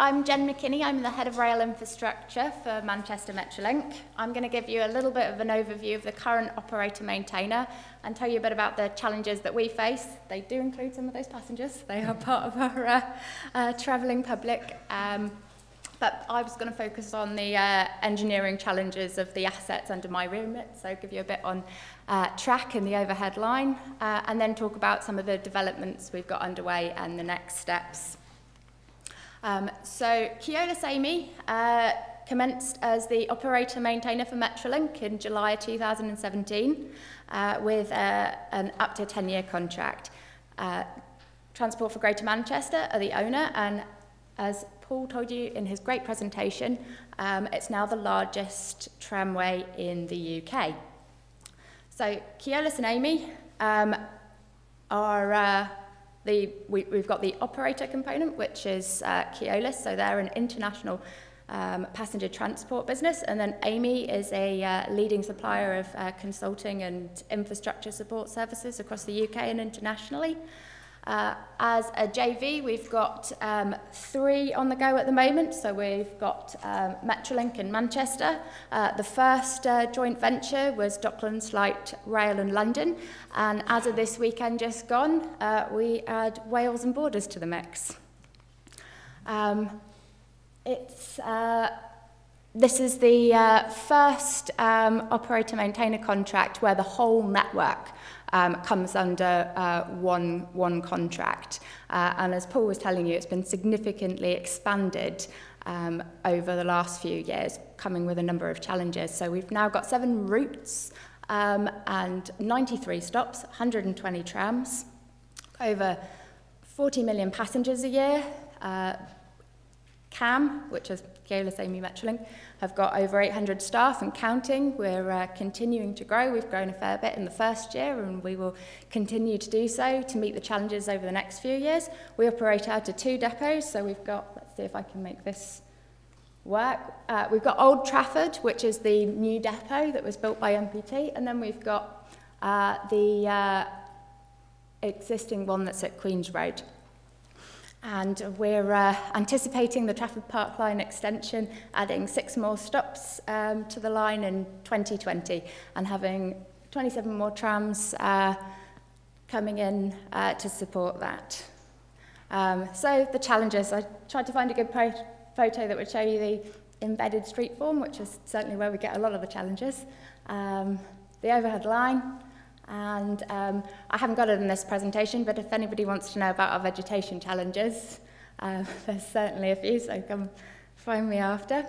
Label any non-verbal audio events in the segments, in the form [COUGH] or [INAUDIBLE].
I'm Jen McKinney. I'm the head of rail infrastructure for Manchester Metrolink. I'm going to give you a little bit of an overview of the current operator maintainer and tell you a bit about the challenges that we face. They do include some of those passengers. They are [LAUGHS] part of our uh, uh, travelling public. Um, but I was going to focus on the uh, engineering challenges of the assets under my remit, so give you a bit on uh, track and the overhead line, uh, and then talk about some of the developments we've got underway and the next steps. Um, so Keolis Amey uh, commenced as the operator maintainer for Metrolink in July 2017 uh, with uh, an up to 10 year contract. Uh, Transport for Greater Manchester are the owner and as Paul told you in his great presentation, um, it's now the largest tramway in the UK. So Keolis and Amey um, are uh, the, we, we've got the operator component, which is uh, Keolis, so they're an international um, passenger transport business, and then Amey is a uh, leading supplier of uh, consulting and infrastructure support services across the UK and internationally. Uh, as a JV, we've got um, three on the go at the moment. So we've got um, Metrolink in Manchester. Uh, the first uh, joint venture was Docklands Light Rail in London. And as of this weekend just gone, uh, we add Wales and Borders to the mix. Um, it's... Uh, this is the uh, first um, operator-maintainer contract where the whole network um, comes under uh, one, one contract. Uh, and as Paul was telling you, it's been significantly expanded um, over the last few years, coming with a number of challenges. So we've now got seven routes um, and 93 stops, 120 trams, over 40 million passengers a year. Uh, KAM, which is Keolis Metrolink, have got over 800 staff and counting. We're uh, continuing to grow. We've grown a fair bit in the first year and we will continue to do so to meet the challenges over the next few years. We operate out of two depots, so we've got, let's see if I can make this work. Uh, we've got Old Trafford, which is the new depot that was built by MPT, and then we've got uh, the uh, existing one that's at Queen's Road. And we're uh, anticipating the Trafford Park Line extension, adding six more stops um, to the line in 2020 and having 27 more trams uh, coming in uh, to support that. Um, so the challenges, I tried to find a good photo that would show you the embedded street form, which is certainly where we get a lot of the challenges. Um, the overhead line, And um, I haven't got it in this presentation, but if anybody wants to know about our vegetation challenges, uh, [LAUGHS] there's certainly a few, so come find me after.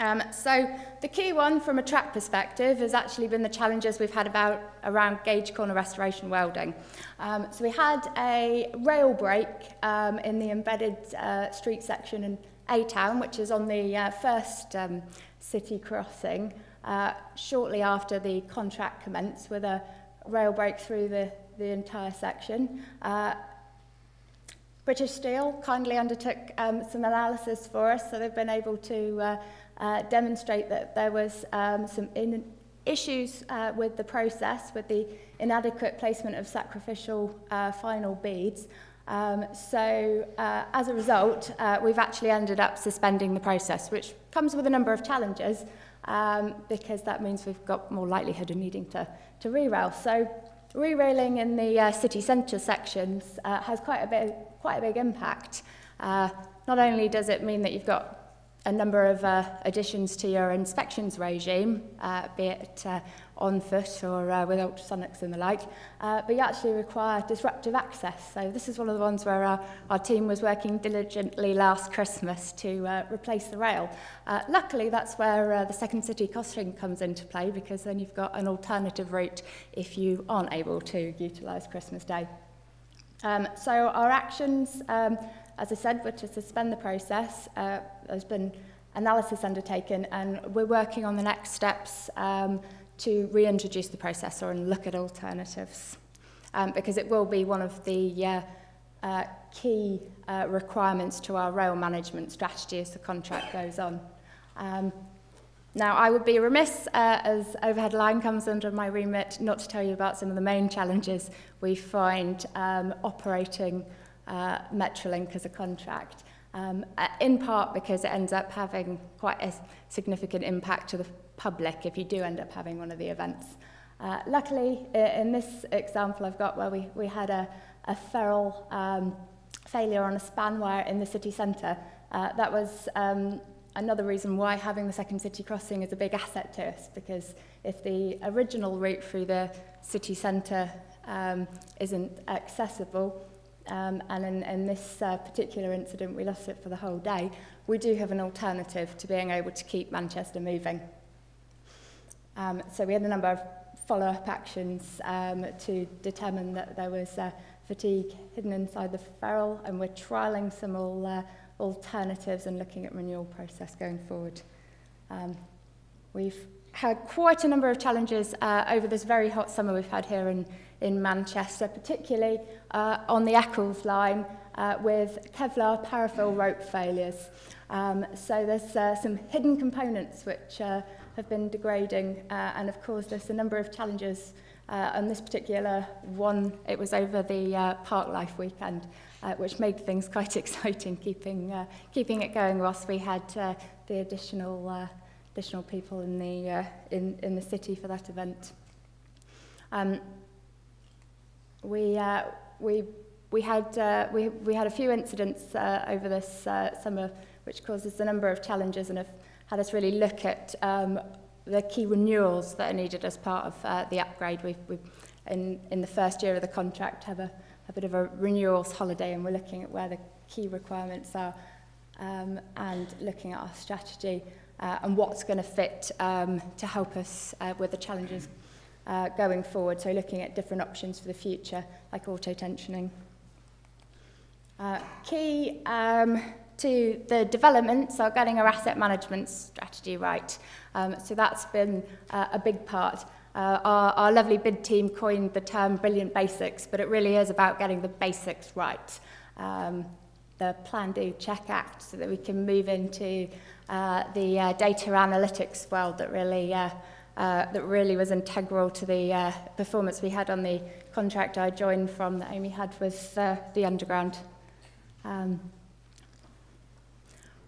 Um, so the key one from a track perspective has actually been the challenges we've had about around gauge corner restoration welding. Um, so we had a rail break um, in the embedded uh, street section in Aytoun, which is on the uh, first um, city crossing, uh, shortly after the contract commenced with a rail break through the, the entire section. Uh, British Steel kindly undertook um, some analysis for us, so they've been able to uh, uh, demonstrate that there was um, some in issues uh, with the process, with the inadequate placement of sacrificial uh, final beads. Um, so uh, as a result, uh, we've actually ended up suspending the process, which comes with a number of challenges, um, because that means we've got more likelihood of needing to, to re-rail. So re-railing in the uh, city centre sections uh, has quite a, bit, quite a big impact. Uh, not only does it mean that you've got a number of uh, additions to your inspections regime, uh, be it uh, on foot or uh, with ultrasonics and the like, uh, but you actually require disruptive access. So this is one of the ones where our, our team was working diligently last Christmas to uh, replace the rail. Uh, luckily, that's where uh, the second city crossing comes into play because then you've got an alternative route if you aren't able to utilise Christmas Day. Um, so our actions, um, as I said, were to suspend the process. Uh, there's been analysis undertaken and we're working on the next steps um, to reintroduce the processor and look at alternatives um, because it will be one of the uh, uh, key uh, requirements to our rail management strategy as the contract goes on. Um, now, I would be remiss uh, as overhead line comes under my remit not to tell you about some of the main challenges we find um, operating uh, Metrolink as a contract. Um, uh, in part because it ends up having quite a significant impact to the public if you do end up having one of the events. Uh, luckily, in this example I've got where we, we had a, a ferrule um, failure on a span wire in the city centre, uh, that was um, another reason why having the second city crossing is a big asset to us, because if the original route through the city centre um, isn't accessible, um, and in, in this uh, particular incident we lost it for the whole day, we do have an alternative to being able to keep Manchester moving. Um, so we had a number of follow-up actions um, to determine that there was uh, fatigue hidden inside the ferrule, and we're trialling some all, uh, alternatives and looking at renewal process going forward. Um, we've had quite a number of challenges uh, over this very hot summer we've had here in, in Manchester, particularly uh, on the Eccles line uh, with Kevlar Parafil rope failures. Um, so there's uh, some hidden components which uh, have been degrading uh, and have caused us a number of challenges. Uh, on this particular one, it was over the uh, Parklife weekend, uh, which made things [LAUGHS] quite exciting, keeping, uh, keeping it going whilst we had uh, the additional, uh, additional people in the, uh, in, in the city for that event. Um, we, uh, we, we, had, uh, we, we had a few incidents uh, over this uh, summer which causes a number of challenges and have had us really look at um, the key renewals that are needed as part of uh, the upgrade. We've, we've in, in the first year of the contract have a, a bit of a renewals holiday and we're looking at where the key requirements are um, and looking at our strategy uh, and what's going to fit um, to help us uh, with the challenges uh, going forward. So looking at different options for the future, like auto-tensioning. Uh, key um, to the developments are getting our asset management strategy right. Um, so that's been uh, a big part. Uh, our, our lovely bid team coined the term brilliant basics, but it really is about getting the basics right. Um, the plan, do, check, act, so that we can move into uh, the uh, data analytics world that really, uh, uh, that really was integral to the uh, performance we had on the contract I joined from that Amey had with uh, the Underground. Um,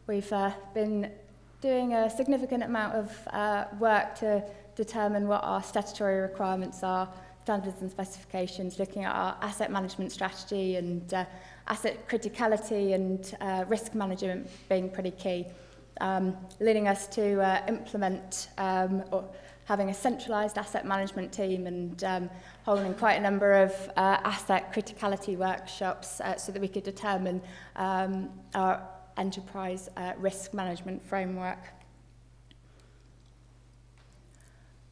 We've uh, been doing a significant amount of uh, work to determine what our statutory requirements are, standards and specifications, looking at our asset management strategy and uh, asset criticality and uh, risk management being pretty key, um, leading us to uh, implement um, or having a centralised asset management team and um, holding quite a number of uh, asset criticality workshops uh, so that we could determine um, our enterprise uh, risk management framework.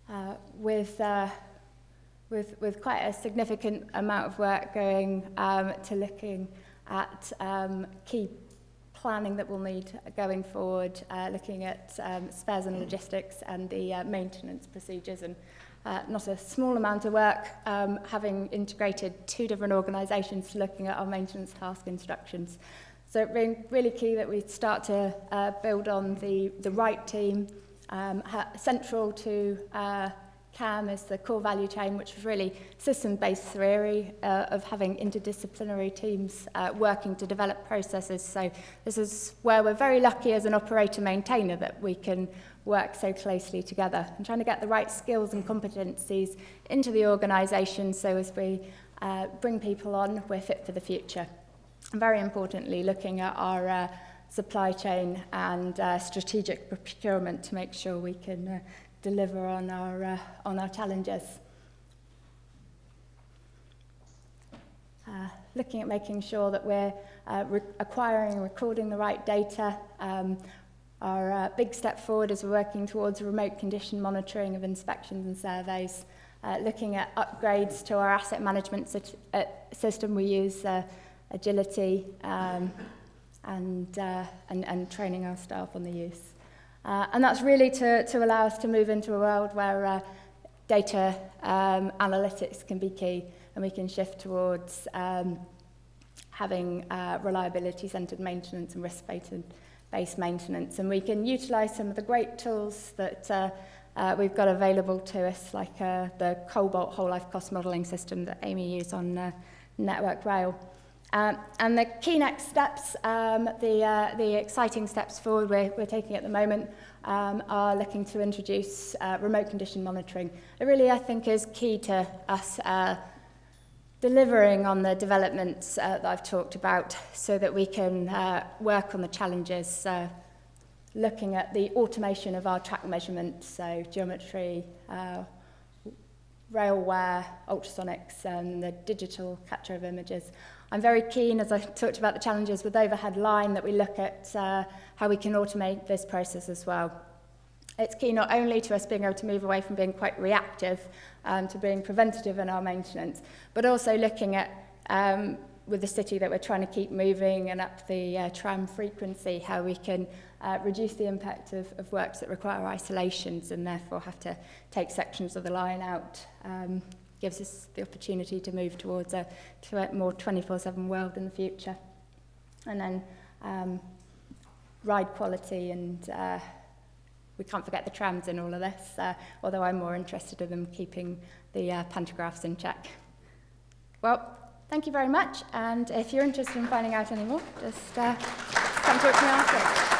Uh, with, uh, with, with quite a significant amount of work going um, to looking at um, key planning that we'll need going forward, uh, looking at um, spares and logistics and the uh, maintenance procedures and uh, not a small amount of work, um, having integrated two different organisations looking at our maintenance task instructions. So it's been really key that we start to uh, build on the, the right team. Um, central to uh, KAM is the core value chain, which is really system-based theory uh, of having interdisciplinary teams uh, working to develop processes. So this is where we're very lucky as an operator-maintainer that we can work so closely together and trying to get the right skills and competencies into the organisation so as we uh, bring people on, we're fit for the future. very importantly, looking at our uh, supply chain and uh, strategic procurement to make sure we can uh, deliver on our, uh, on our challenges. Uh, looking at making sure that we're uh, re acquiring and recording the right data. Um, our uh, big step forward is we're working towards remote condition monitoring of inspections and surveys. Uh, looking at upgrades to our asset management uh, system, we use uh, agility, um, and, uh, and, and training our staff on the use. Uh, and that's really to, to allow us to move into a world where uh, data um, analytics can be key and we can shift towards um, having uh, reliability-centered maintenance and risk-based maintenance. And we can utilize some of the great tools that uh, uh, we've got available to us, like uh, the Cobalt whole life cost modeling system that Amey used on uh, Network Rail. Um, and the key next steps, um, the, uh, the exciting steps forward we're, we're taking at the moment um, are looking to introduce uh, remote condition monitoring. It really, I think, is key to us uh, delivering on the developments uh, that I've talked about so that we can uh, work on the challenges, uh, looking at the automation of our track measurements, so geometry, uh, rail wear, ultrasonics, and the digital capture of images. I'm very keen, as I talked about the challenges with overhead line, that we look at uh, how we can automate this process as well. It's key not only to us being able to move away from being quite reactive um, to being preventative in our maintenance, but also looking at um, with the city that we're trying to keep moving and up the uh, tram frequency, how we can uh, reduce the impact of, of works that require isolations and therefore have to take sections of the line out. Um, gives us the opportunity to move towards a, more 24-7 world in the future. And then um, ride quality and uh, we can't forget the trams in all of this, uh, although I'm more interested in them keeping the uh, pantographs in check. Well, thank you very much, and if you're interested in finding out any more, just uh, come talk to me after.